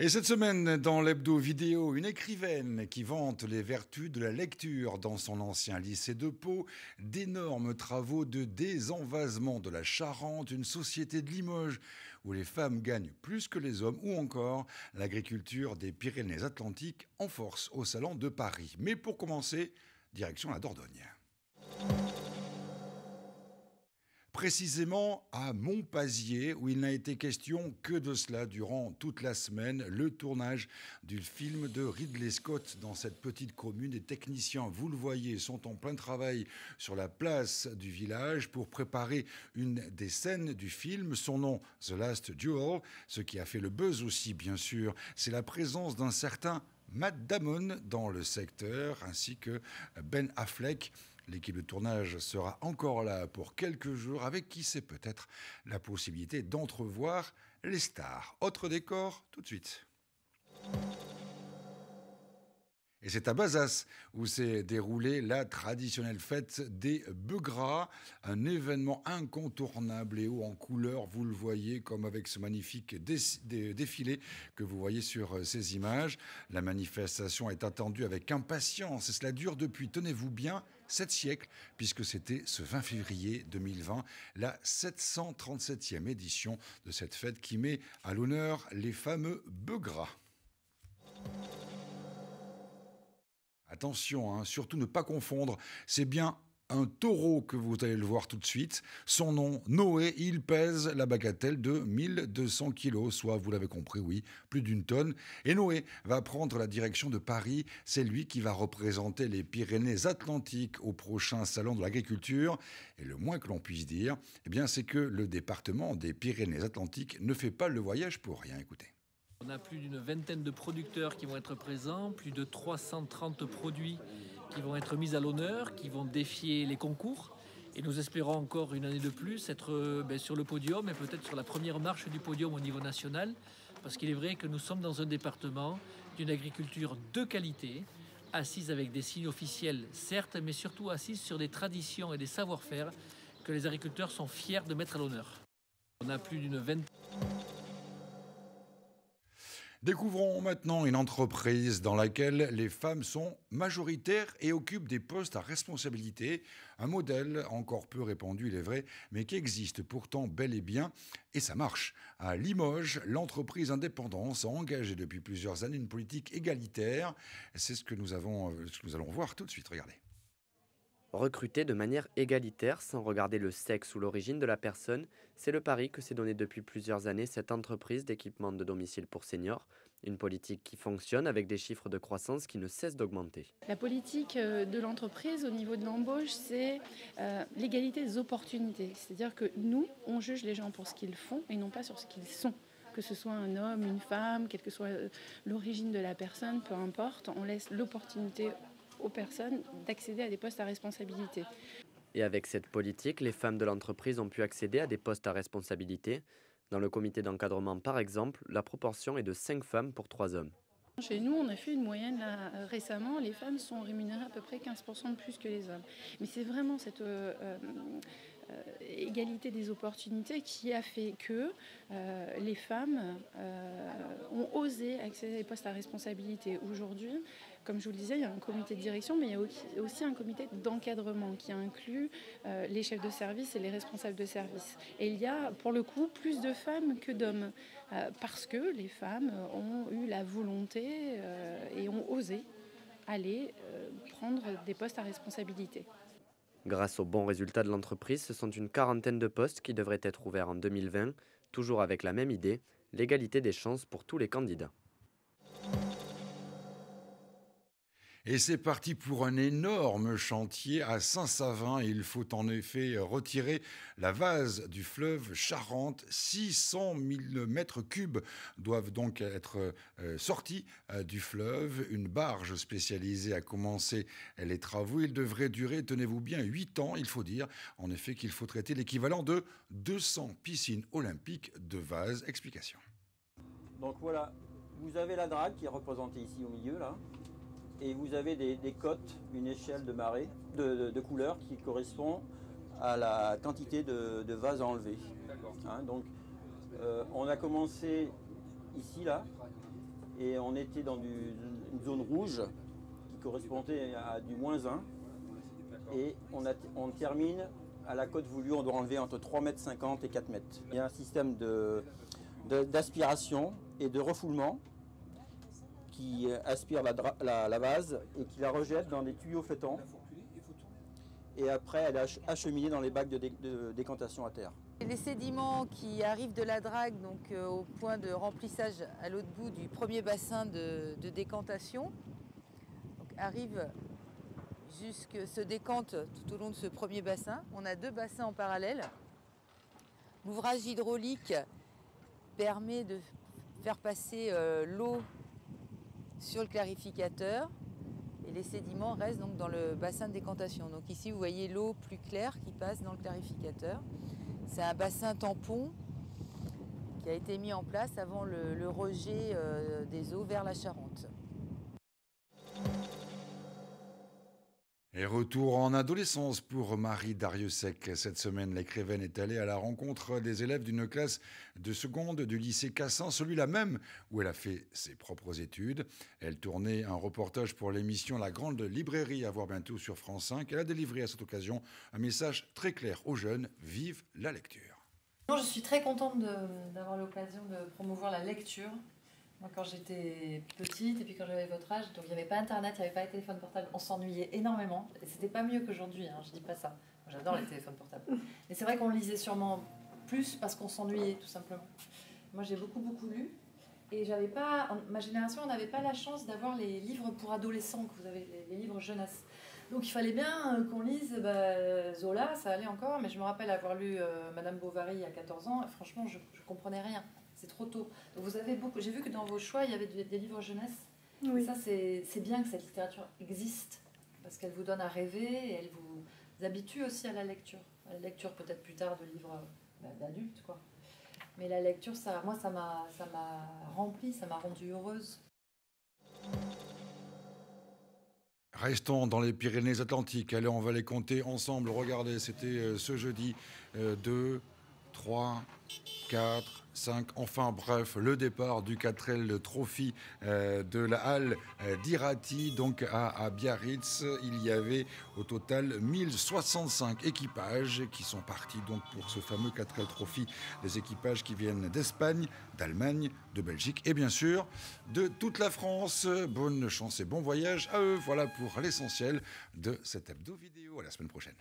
Et cette semaine, dans l'hebdo vidéo, une écrivaine qui vante les vertus de la lecture dans son ancien lycée de Pau, d'énormes travaux de désenvasement de la Charente, une société de Limoges où les femmes gagnent plus que les hommes, ou encore l'agriculture des Pyrénées-Atlantiques en force au Salon de Paris. Mais pour commencer, direction la Dordogne précisément à Montpazier, où il n'a été question que de cela durant toute la semaine, le tournage du film de Ridley Scott dans cette petite commune. Des techniciens, vous le voyez, sont en plein travail sur la place du village pour préparer une des scènes du film. Son nom, The Last Duel, ce qui a fait le buzz aussi, bien sûr, c'est la présence d'un certain Matt Damon dans le secteur, ainsi que Ben Affleck. L'équipe de tournage sera encore là pour quelques jours, avec qui sait peut-être la possibilité d'entrevoir les stars. Autre décor, tout de suite. Et c'est à Bazas où s'est déroulée la traditionnelle fête des Beugras, un événement incontournable et haut en couleur, vous le voyez, comme avec ce magnifique défilé que vous voyez sur euh, ces images. La manifestation est attendue avec impatience et cela dure depuis, tenez-vous bien, sept siècles, puisque c'était ce 20 février 2020, la 737e édition de cette fête qui met à l'honneur les fameux Beugras. Attention, hein, surtout ne pas confondre, c'est bien un taureau que vous allez le voir tout de suite. Son nom, Noé, il pèse la bagatelle de 1200 kilos, soit, vous l'avez compris, oui, plus d'une tonne. Et Noé va prendre la direction de Paris. C'est lui qui va représenter les Pyrénées-Atlantiques au prochain salon de l'agriculture. Et le moins que l'on puisse dire, eh bien, c'est que le département des Pyrénées-Atlantiques ne fait pas le voyage pour rien. Écoutez. On a plus d'une vingtaine de producteurs qui vont être présents, plus de 330 produits qui vont être mis à l'honneur, qui vont défier les concours. Et nous espérons encore une année de plus être euh, ben, sur le podium et peut-être sur la première marche du podium au niveau national. Parce qu'il est vrai que nous sommes dans un département d'une agriculture de qualité, assise avec des signes officiels, certes, mais surtout assise sur des traditions et des savoir-faire que les agriculteurs sont fiers de mettre à l'honneur. On a plus d'une vingtaine. Découvrons maintenant une entreprise dans laquelle les femmes sont majoritaires et occupent des postes à responsabilité, un modèle encore peu répandu, il est vrai, mais qui existe pourtant bel et bien, et ça marche. À Limoges, l'entreprise Indépendance a engagé depuis plusieurs années une politique égalitaire. C'est ce que nous, avons, ce que nous allons voir tout de suite, regardez. Recruter de manière égalitaire sans regarder le sexe ou l'origine de la personne, c'est le pari que s'est donné depuis plusieurs années cette entreprise d'équipement de domicile pour seniors, une politique qui fonctionne avec des chiffres de croissance qui ne cessent d'augmenter. La politique euh, de l'entreprise au niveau de l'embauche, c'est euh, l'égalité des opportunités. C'est-à-dire que nous, on juge les gens pour ce qu'ils font et non pas sur ce qu'ils sont que ce soit un homme, une femme, quelle que soit euh, l'origine de la personne, peu importe, on laisse l'opportunité aux personnes d'accéder à des postes à responsabilité. Et avec cette politique, les femmes de l'entreprise ont pu accéder à des postes à responsabilité. Dans le comité d'encadrement, par exemple, la proportion est de 5 femmes pour 3 hommes. Chez nous, on a fait une moyenne récemment, les femmes sont rémunérées à peu près 15% de plus que les hommes. Mais c'est vraiment cette euh, euh, égalité des opportunités qui a fait que euh, les femmes ont osé accéder à des postes à responsabilité. Aujourd'hui, comme je vous le disais, il y a un comité de direction, mais il y a aussi un comité d'encadrement qui inclut euh, les chefs de service et les responsables de service. Et il y a pour le coup plus de femmes que d'hommes, euh, parce que les femmes ont eu la volonté euh, et ont osé aller prendre des postes à responsabilité. Grâce aux bons résultats de l'entreprise, ce sont une quarantaine de postes qui devraient être ouverts en 2020, toujours avec la même idée, l'égalité des chances pour tous les candidats. Et c'est parti pour un énorme chantier à Saint-Savin. Il faut en effet retirer la vase du fleuve Charente. 600 000 mètres cubes doivent donc être euh, sortis euh, du fleuve. Une barge spécialisée a commencé les travaux. Il devrait durer, tenez-vous bien, 8 ans. Il faut dire en effet qu'il faut traiter l'équivalent de 200 piscines olympiques de vase. Explication. Donc voilà, vous avez la drague qui est représentée ici au milieu là et vous avez des, cotes, une échelle de marée, de, couleur qui correspond à la quantité de, vases à enlever. Hein, donc euh, on a commencé ici là Et on était dans une zone rouge qui correspondait à du moins 1. Et on, on termine à la côte voulue, on doit enlever entre 3,50 m et 4 mètres. Il y a un système d'aspiration de, et de refoulement qui aspire la, la, base et qui la rejette dans des tuyaux flottants. Et après, elle est acheminée dans les bacs de, décantation à terre. Les sédiments qui arrivent de la drague, donc euh, au point de remplissage à l'autre bout du premier bassin de, décantation, arrivent jusque se décante tout au long de ce premier bassin. On a deux bassins en parallèle. L'ouvrage hydraulique permet de faire passer euh, l'eau sur le clarificateur et les sédiments restent donc dans le bassin de décantation. Donc ici vous voyez l'eau plus claire qui passe dans le clarificateur. C'est un bassin tampon qui a été mis en place avant le, rejet euh, des eaux vers la Charente. Et retour en adolescence pour Marie Dariussec. Cette semaine, l'écrivaine est allée à la rencontre des élèves d'une classe de seconde du lycée Cassin, celui-là même où elle a fait ses propres études. Elle tournait un reportage pour l'émission La Grande Librairie à voir bientôt sur France 5. Elle a délivré à cette occasion un message très clair aux jeunes Vive la lecture. Je suis très contente d'avoir l'occasion de promouvoir la lecture moi, quand j'étais petite et puis quand j'avais votre âge, donc il n'y avait pas Internet, il n'y avait pas les téléphones portables, on s'ennuyait énormément. Et c'était pas mieux qu'aujourd'hui, hein, je dis pas ça. J'adore les téléphones portables. Mais c'est vrai qu'on lisait sûrement plus parce qu'on s'ennuyait, tout simplement. Moi, j'ai beaucoup, beaucoup lu. Et j'avais pas, ma génération, on n'avait pas la chance d'avoir les livres pour adolescents que vous avez, les, livres jeunesse. Donc il fallait bien euh, qu'on lise bah, Zola, ça allait encore, mais je me rappelle avoir lu euh, Madame Bovary a 14 ans, franchement, je, je comprenais rien c'est trop tôt. vous avez beaucoup. J'ai vu que dans vos choix, il y avait des, livres jeunesse. Oui. Ça, c'est bien que cette littérature existe parce qu'elle vous donne à rêver et elle vous habitue aussi à la lecture. À la lecture peut-être plus tard de livres bah, d'adultes, quoi. Mais la lecture, ça, moi, ça m'a, ça m'a rempli, ça m'a rendue heureuse. Restons dans les Pyrénées-Atlantiques. Allez, on va les compter ensemble. Regardez, c'était euh, ce jeudi 2, 3, 4, 5. Enfin bref, le départ du 4L Trophy euh, de la halle euh, d'Irati, donc à, Biarritz. Il y avait au total 1065 équipages qui sont partis donc pour ce fameux 4L Trophy. Des équipages qui viennent d'Espagne, d'Allemagne, de Belgique et bien sûr de toute la France. Bonne chance et bon voyage à eux. Voilà pour l'essentiel de cet hebdo vidéo. À la semaine prochaine.